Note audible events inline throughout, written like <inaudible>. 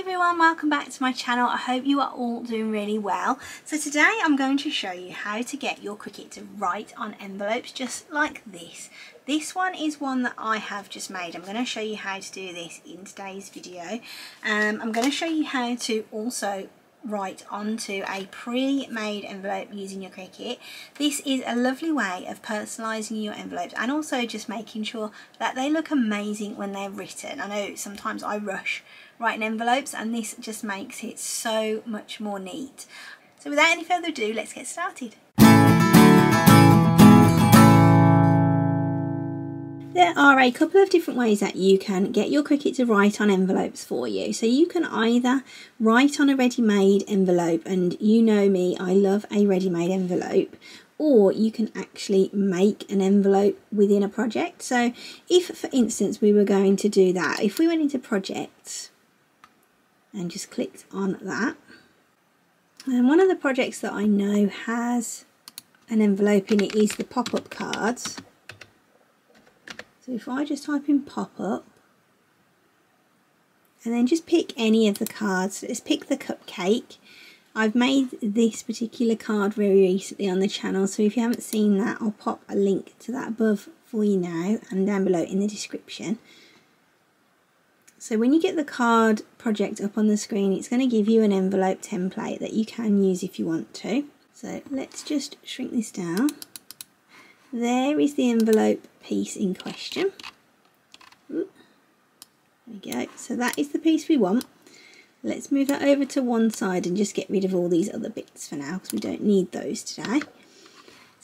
everyone, welcome back to my channel. I hope you are all doing really well. So today I'm going to show you how to get your Cricut to write on envelopes just like this. This one is one that I have just made. I'm going to show you how to do this in today's video. Um, I'm going to show you how to also write onto a pre-made envelope using your Cricut. This is a lovely way of personalising your envelopes and also just making sure that they look amazing when they're written. I know sometimes I rush writing envelopes and this just makes it so much more neat. So without any further ado, let's get started. There are a couple of different ways that you can get your Cricut to write on envelopes for you. So you can either write on a ready-made envelope, and you know me, I love a ready-made envelope, or you can actually make an envelope within a project. So if, for instance, we were going to do that, if we went into projects and just clicked on that, and one of the projects that I know has an envelope in it is the pop-up cards. So if I just type in pop-up, and then just pick any of the cards. Let's pick the cupcake. I've made this particular card very recently on the channel, so if you haven't seen that, I'll pop a link to that above for you now and down below in the description. So when you get the card project up on the screen, it's going to give you an envelope template that you can use if you want to. So let's just shrink this down. There is the envelope piece in question. There we go. So that is the piece we want. Let's move that over to one side and just get rid of all these other bits for now because we don't need those today.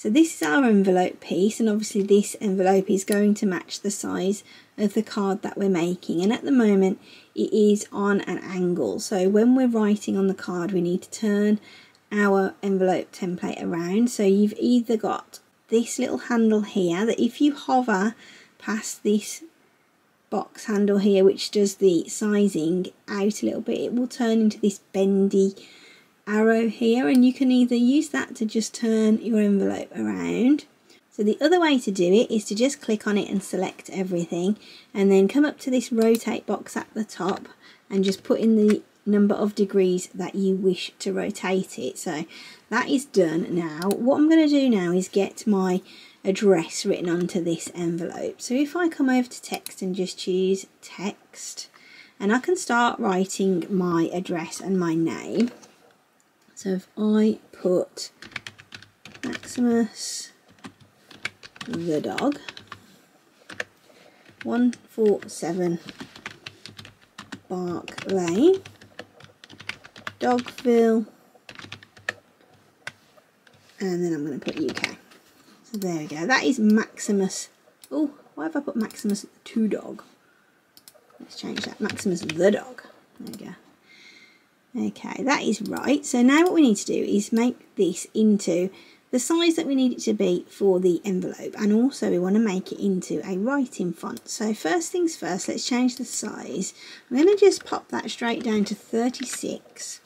So this is our envelope piece and obviously this envelope is going to match the size of the card that we're making. And at the moment it is on an angle. So when we're writing on the card we need to turn our envelope template around. So you've either got this little handle here that if you hover past this box handle here which does the sizing out a little bit it will turn into this bendy arrow here and you can either use that to just turn your envelope around so the other way to do it is to just click on it and select everything and then come up to this rotate box at the top and just put in the number of degrees that you wish to rotate it. So that is done now. What I'm going to do now is get my address written onto this envelope. So if I come over to text and just choose text and I can start writing my address and my name. So if I put Maximus the dog 147 Bark Lane Dogville and then I'm going to put UK. So there we go. That is Maximus. Oh, why have I put Maximus 2 dog? Let's change that. Maximus the dog. There we go. Okay, that is right. So now what we need to do is make this into the size that we need it to be for the envelope and also we want to make it into a writing font. So first things first, let's change the size. I'm going to just pop that straight down to 36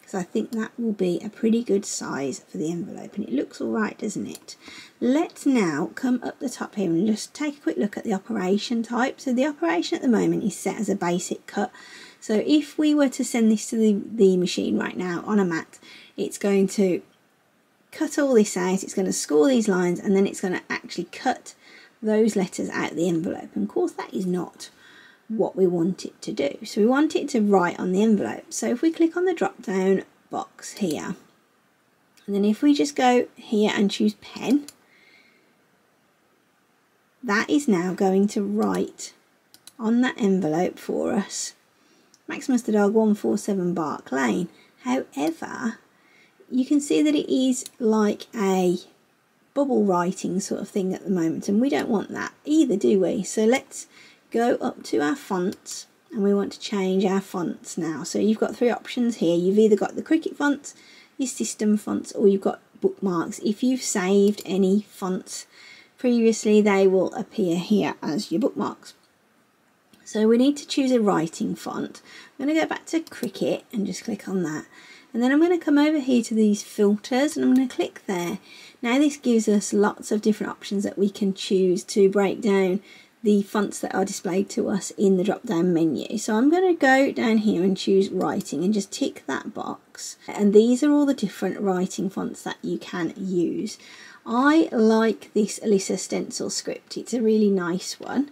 because I think that will be a pretty good size for the envelope and it looks alright doesn't it? Let's now come up the top here and just take a quick look at the operation type. So the operation at the moment is set as a basic cut. So if we were to send this to the, the machine right now on a mat, it's going to cut all this out, it's going to score these lines and then it's going to actually cut those letters out of the envelope. And of course that is not what we want it to do. So we want it to write on the envelope. So if we click on the drop down box here, and then if we just go here and choose pen, that is now going to write on that envelope for us Maximus the Dog 147 Bark Lane. However, you can see that it is like a bubble writing sort of thing at the moment and we don't want that either do we so let's go up to our fonts and we want to change our fonts now. So you've got three options here. You've either got the Cricut fonts, your system fonts, or you've got bookmarks. If you've saved any fonts previously, they will appear here as your bookmarks. So we need to choose a writing font. I'm going to go back to Cricut and just click on that. And then I'm going to come over here to these filters and I'm going to click there. Now this gives us lots of different options that we can choose to break down the fonts that are displayed to us in the drop down menu. So I'm going to go down here and choose writing and just tick that box. And these are all the different writing fonts that you can use. I like this Alyssa stencil script. It's a really nice one.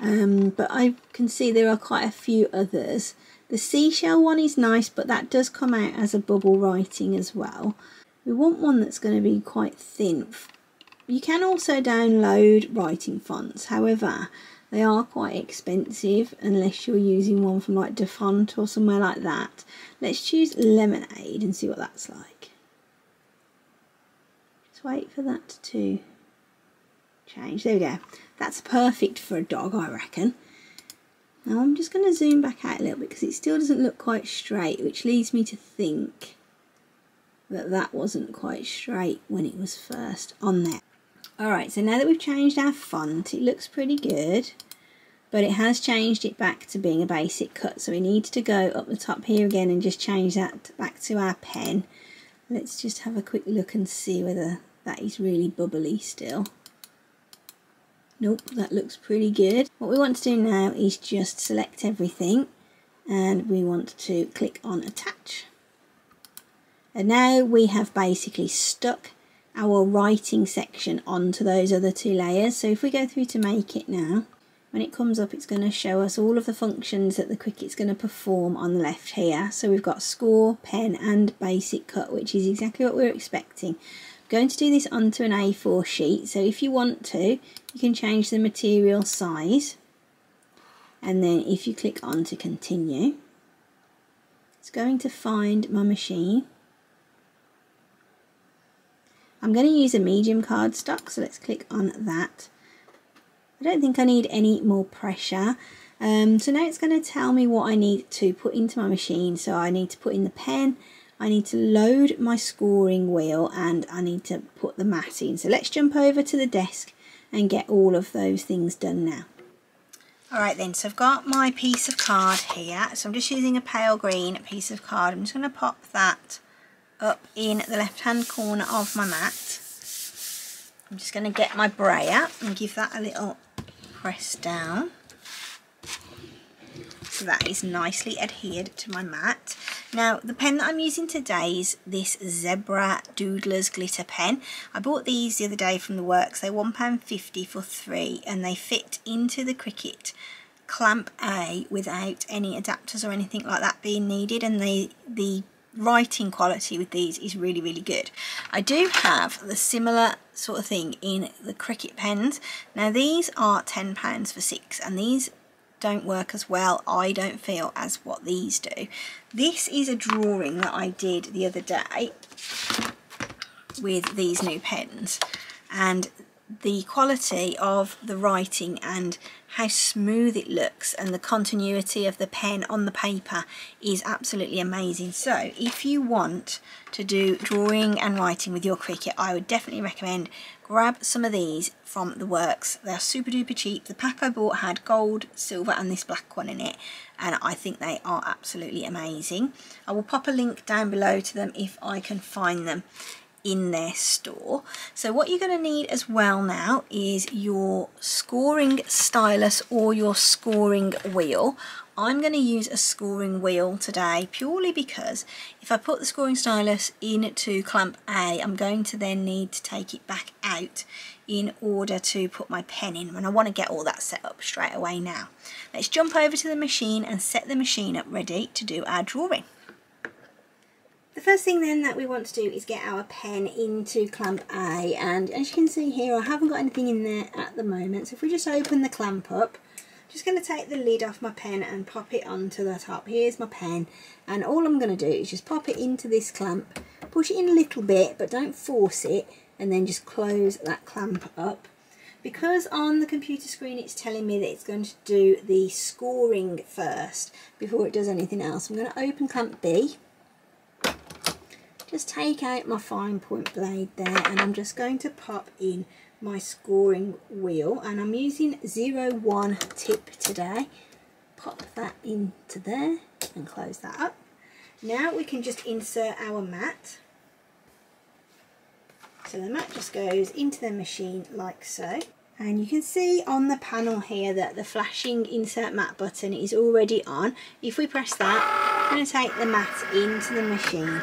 Um, but I can see there are quite a few others. The seashell one is nice, but that does come out as a bubble writing as well. We want one that's going to be quite thin you can also download writing fonts, however, they are quite expensive unless you're using one from like DaFont or somewhere like that. Let's choose Lemonade and see what that's like. Just wait for that to change. There we go. That's perfect for a dog, I reckon. Now I'm just going to zoom back out a little bit because it still doesn't look quite straight, which leads me to think that that wasn't quite straight when it was first on there. Alright, so now that we've changed our font, it looks pretty good. But it has changed it back to being a basic cut. So we need to go up the top here again and just change that back to our pen. Let's just have a quick look and see whether that is really bubbly still. Nope, that looks pretty good. What we want to do now is just select everything and we want to click on attach. And now we have basically stuck our writing section onto those other two layers. So if we go through to make it now, when it comes up it's going to show us all of the functions that the Cricut's going to perform on the left here. So we've got score, pen and basic cut which is exactly what we're expecting. Going to do this onto an A4 sheet so if you want to you can change the material size and then if you click on to continue it's going to find my machine I'm going to use a medium cardstock, so let's click on that. I don't think I need any more pressure. Um, so now it's going to tell me what I need to put into my machine. So I need to put in the pen, I need to load my scoring wheel and I need to put the mat in. So let's jump over to the desk and get all of those things done now. Alright then, so I've got my piece of card here. So I'm just using a pale green piece of card. I'm just going to pop that up in the left hand corner of my mat. I'm just going to get my brayer and give that a little press down. So that is nicely adhered to my mat. Now the pen that I'm using today is this Zebra Doodlers glitter pen. I bought these the other day from the works. They're £1.50 for three and they fit into the Cricut clamp A without any adapters or anything like that being needed and they the writing quality with these is really really good I do have the similar sort of thing in the Cricut pens now these are £10 for six and these don't work as well I don't feel as what these do. This is a drawing that I did the other day with these new pens. And the quality of the writing and how smooth it looks and the continuity of the pen on the paper is absolutely amazing. So if you want to do drawing and writing with your Cricut, I would definitely recommend grab some of these from the works. They're super duper cheap. The pack I bought had gold, silver and this black one in it and I think they are absolutely amazing. I will pop a link down below to them if I can find them in their store. So what you're going to need as well now is your scoring stylus or your scoring wheel. I'm going to use a scoring wheel today purely because if I put the scoring stylus into clamp A, I'm going to then need to take it back out in order to put my pen in and I want to get all that set up straight away now. Let's jump over to the machine and set the machine up ready to do our drawing. The first thing then that we want to do is get our pen into clamp A and as you can see here I haven't got anything in there at the moment so if we just open the clamp up I'm just going to take the lid off my pen and pop it onto the top. Here's my pen and all I'm going to do is just pop it into this clamp, push it in a little bit but don't force it and then just close that clamp up. Because on the computer screen it's telling me that it's going to do the scoring first before it does anything else, I'm going to open clamp B just take out my fine point blade there and I'm just going to pop in my scoring wheel and I'm using 01 tip today. Pop that into there and close that up. Now we can just insert our mat. So the mat just goes into the machine like so. And you can see on the panel here that the flashing insert mat button is already on. If we press that I'm going to take the mat into the machine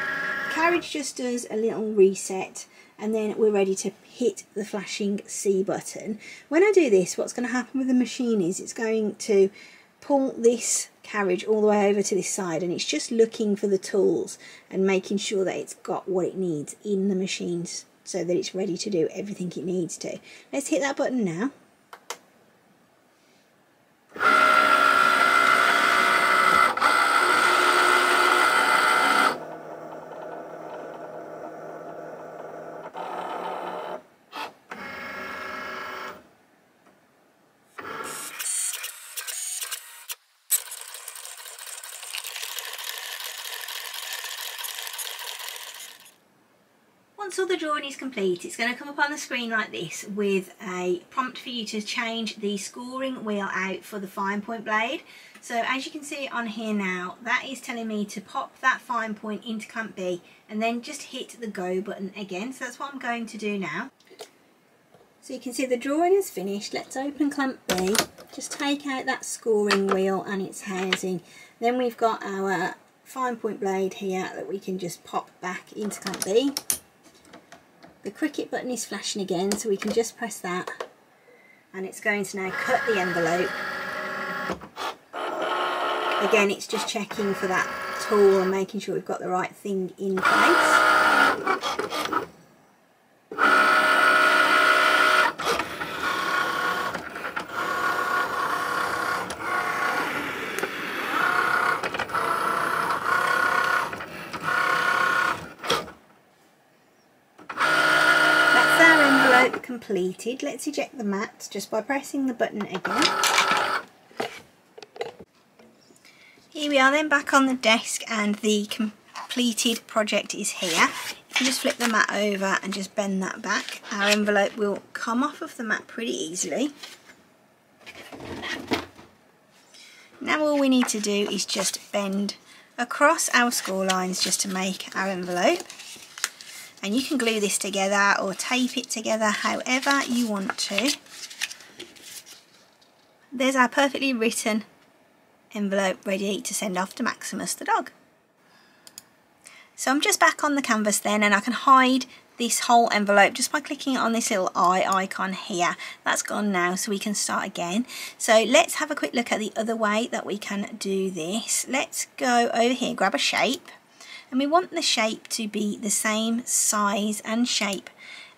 carriage just does a little reset and then we're ready to hit the flashing C button when I do this what's going to happen with the machine is it's going to pull this carriage all the way over to this side and it's just looking for the tools and making sure that it's got what it needs in the machines so that it's ready to do everything it needs to. Let's hit that button now. Once all the drawing is complete, it's going to come up on the screen like this with a prompt for you to change the scoring wheel out for the fine point blade. So as you can see on here now, that is telling me to pop that fine point into clamp B and then just hit the go button again. So that's what I'm going to do now. So you can see the drawing is finished. Let's open clamp B. Just take out that scoring wheel and its housing. Then we've got our fine point blade here that we can just pop back into clamp B. The Cricut button is flashing again, so we can just press that. And it's going to now cut the envelope. Again, it's just checking for that tool and making sure we've got the right thing in place. Completed. Let's eject the mat just by pressing the button again. Here we are then back on the desk and the completed project is here. If you just flip the mat over and just bend that back, our envelope will come off of the mat pretty easily. Now all we need to do is just bend across our score lines just to make our envelope and you can glue this together or tape it together however you want to. There's our perfectly written envelope ready to send off to Maximus the dog. So I'm just back on the canvas then and I can hide this whole envelope just by clicking on this little eye icon here. That's gone now so we can start again. So let's have a quick look at the other way that we can do this. Let's go over here, grab a shape and we want the shape to be the same size and shape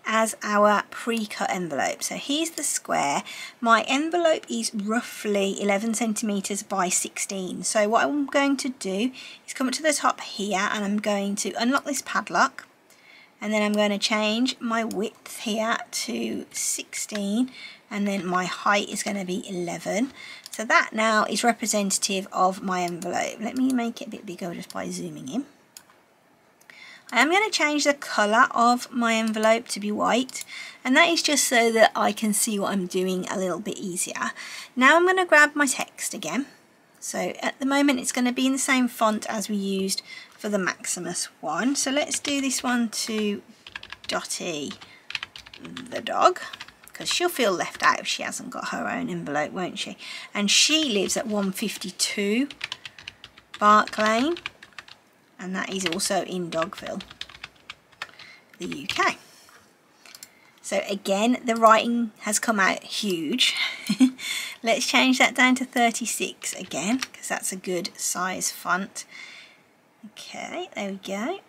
as our pre-cut envelope. So here's the square. My envelope is roughly 11 centimeters by 16. So what I'm going to do is come up to the top here and I'm going to unlock this padlock and then I'm going to change my width here to 16 and then my height is going to be 11 so that now is representative of my envelope let me make it a bit bigger just by zooming in I am going to change the colour of my envelope to be white and that is just so that I can see what I'm doing a little bit easier. Now I'm going to grab my text again. So at the moment it's going to be in the same font as we used for the Maximus one. So let's do this one to Dottie the dog because she'll feel left out if she hasn't got her own envelope, won't she? And she lives at 152 Bark Lane and that is also in Dogville, the UK. So again, the writing has come out huge. <laughs> Let's change that down to 36 again, because that's a good size font. Okay, there we go.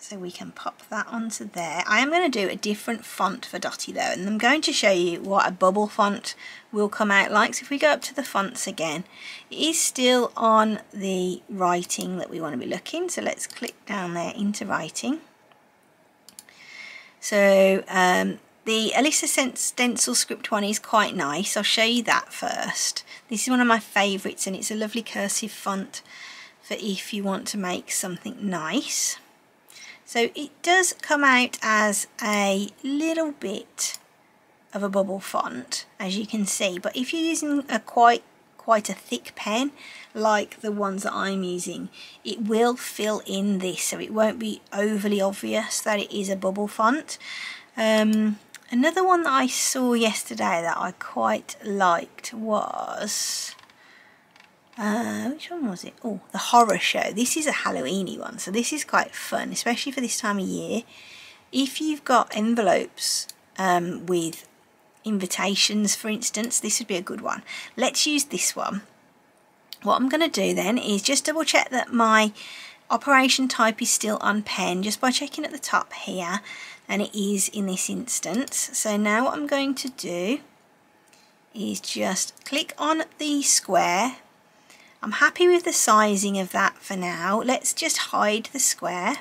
So we can pop that onto there. I am going to do a different font for Dotty though, and I'm going to show you what a bubble font will come out like. So if we go up to the fonts again, it is still on the writing that we want to be looking. So let's click down there into writing. So um, the Sense Stencil script one is quite nice. I'll show you that first. This is one of my favourites and it's a lovely cursive font for if you want to make something nice. So it does come out as a little bit of a bubble font as you can see but if you're using a quite quite a thick pen like the ones that I'm using it will fill in this so it won't be overly obvious that it is a bubble font. Um, Another one that I saw yesterday that I quite liked was uh, which one was it? Oh, the horror show. This is a Halloweeny one, so this is quite fun, especially for this time of year. If you've got envelopes um, with invitations, for instance, this would be a good one. Let's use this one. What I'm going to do then is just double check that my operation type is still on pen just by checking at the top here and it is in this instance. So now what I'm going to do is just click on the square I'm happy with the sizing of that for now. Let's just hide the square.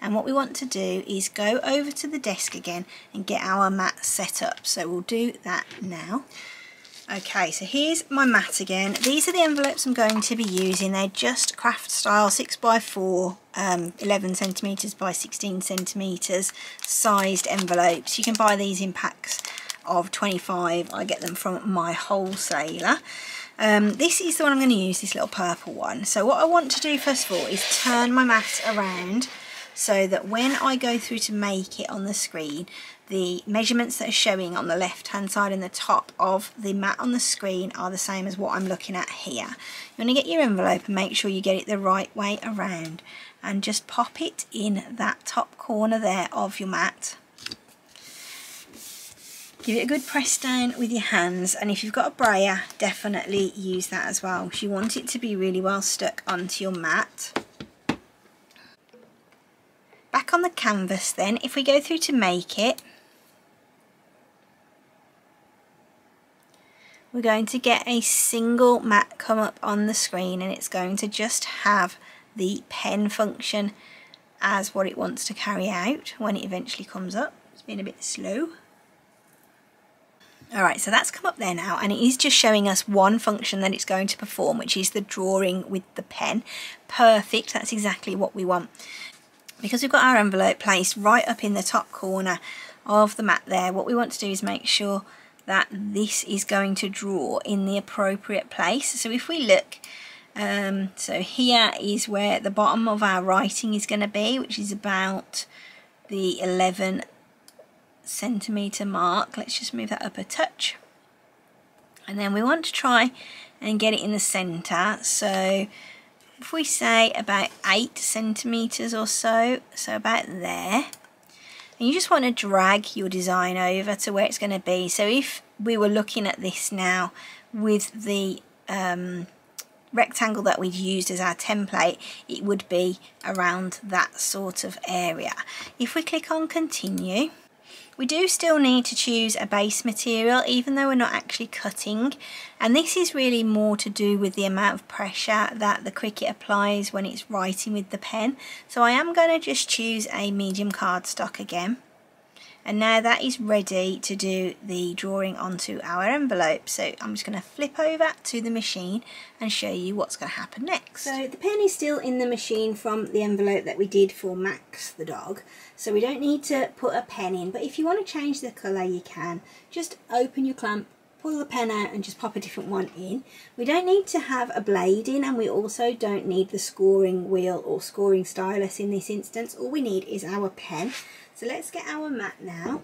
And what we want to do is go over to the desk again and get our mat set up. So we'll do that now. Okay, so here's my mat again. These are the envelopes I'm going to be using. They're just craft style 6x4, um, 11 centimetres by 16 centimetres sized envelopes. You can buy these in packs of 25. I get them from my wholesaler. Um, this is the one I'm going to use, this little purple one. So what I want to do first of all is turn my mat around so that when I go through to make it on the screen, the measurements that are showing on the left hand side and the top of the mat on the screen are the same as what I'm looking at here. You want to get your envelope and make sure you get it the right way around and just pop it in that top corner there of your mat Give it a good press down with your hands and if you've got a brayer definitely use that as well. You want it to be really well stuck onto your mat. Back on the canvas then, if we go through to make it, we're going to get a single mat come up on the screen and it's going to just have the pen function as what it wants to carry out when it eventually comes up. It's been a bit slow. Alright, so that's come up there now and it is just showing us one function that it's going to perform, which is the drawing with the pen. Perfect, that's exactly what we want. Because we've got our envelope placed right up in the top corner of the mat there, what we want to do is make sure that this is going to draw in the appropriate place. So if we look, um, so here is where the bottom of our writing is going to be, which is about the 11 centimetre mark. Let's just move that up a touch. And then we want to try and get it in the centre. So if we say about 8 centimetres or so, so about there, and you just want to drag your design over to where it's going to be. So if we were looking at this now with the um, rectangle that we'd used as our template, it would be around that sort of area. If we click on continue, we do still need to choose a base material even though we're not actually cutting and this is really more to do with the amount of pressure that the Cricut applies when it's writing with the pen. So I am going to just choose a medium cardstock again and now that is ready to do the drawing onto our envelope so I'm just going to flip over to the machine and show you what's going to happen next. So the pen is still in the machine from the envelope that we did for Max the dog so we don't need to put a pen in but if you want to change the colour you can just open your clamp pull the pen out and just pop a different one in. We don't need to have a blade in and we also don't need the scoring wheel or scoring stylus in this instance. All we need is our pen. So let's get our mat now.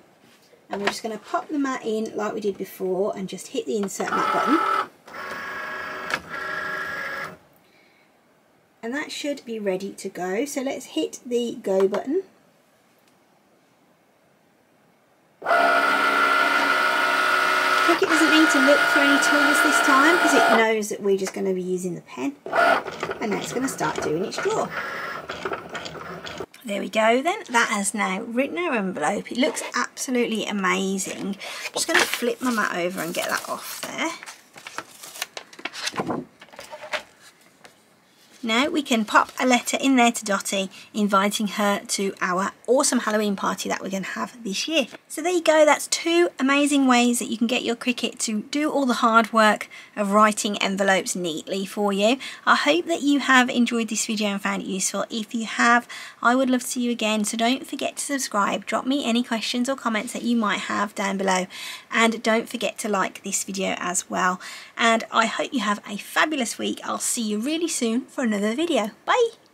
And we're just going to pop the mat in like we did before and just hit the insert mat button. And that should be ready to go. So let's hit the go button. Cricut doesn't need to look for any tools this time because it knows that we're just going to be using the pen. And it's going to start doing its draw. There we go then, that has now written our envelope. It looks absolutely amazing. I'm just going to flip my mat over and get that off there. Now we can pop a letter in there to Dottie inviting her to our awesome Halloween party that we're going to have this year. So there you go, that's two amazing ways that you can get your Cricut to do all the hard work of writing envelopes neatly for you. I hope that you have enjoyed this video and found it useful. If you have, I would love to see you again. So don't forget to subscribe. Drop me any questions or comments that you might have down below. And don't forget to like this video as well. And I hope you have a fabulous week. I'll see you really soon for another another video. Bye!